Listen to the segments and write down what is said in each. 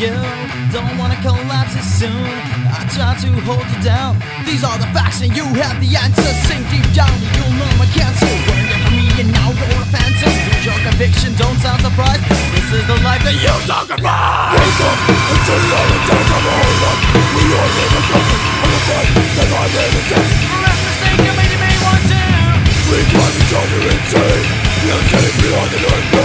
you. Don't wanna collapse it soon. I try to hold you down. These are the facts, and you have the answers. Sink deep down, you'll know my cancer. Worry for me, and now you're a phantom. Your conviction, don't sound surprised. This is the life that you sacrifice. Wake up until all the time come over. We are living coming that I in death. You're getting the earth.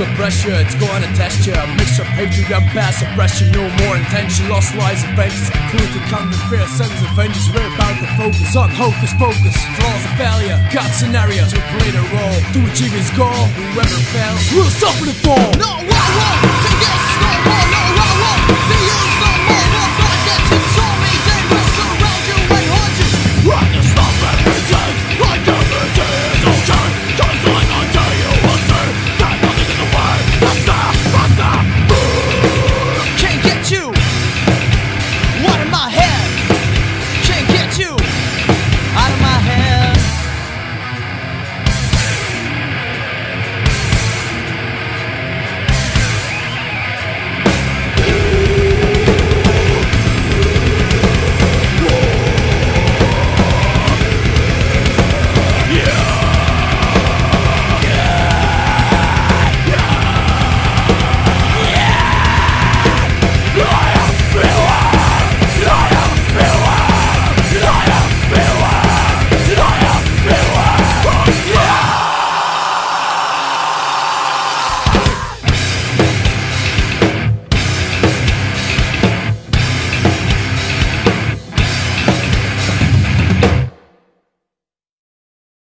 The pressure, it's going to test you. A of hatred and past oppression, no more intention, lost lies, adventures. Cruelty, counter fear, sense of vengeance. We're about to focus on hocus pocus, flaws of failure, God scenario to play the role to achieve his goal. Whoever fails will suffer the fall. No,